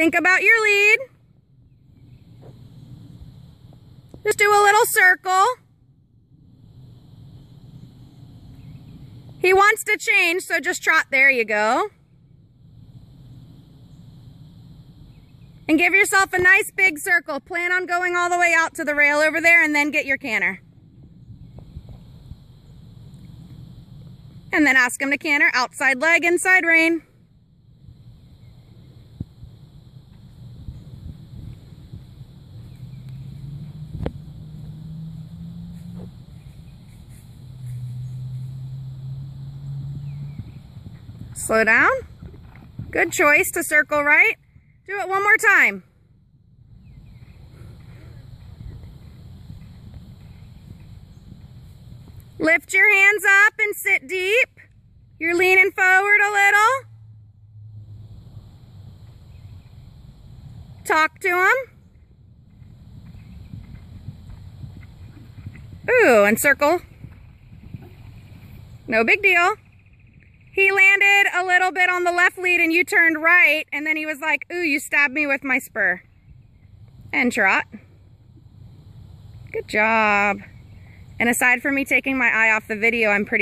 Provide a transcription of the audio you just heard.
Think about your lead. Just do a little circle. He wants to change, so just trot. There you go. And give yourself a nice big circle. Plan on going all the way out to the rail over there and then get your canter. And then ask him to canter outside leg, inside rein. Slow down. Good choice to circle right. Do it one more time. Lift your hands up and sit deep. You're leaning forward a little. Talk to him. Ooh, and circle. No big deal. A little bit on the left lead and you turned right and then he was like, ooh, you stabbed me with my spur. And trot. Good job. And aside from me taking my eye off the video, I'm pretty